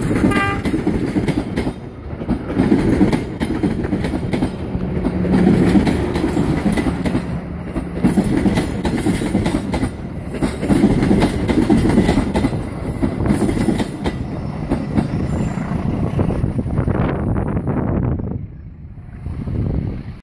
Ha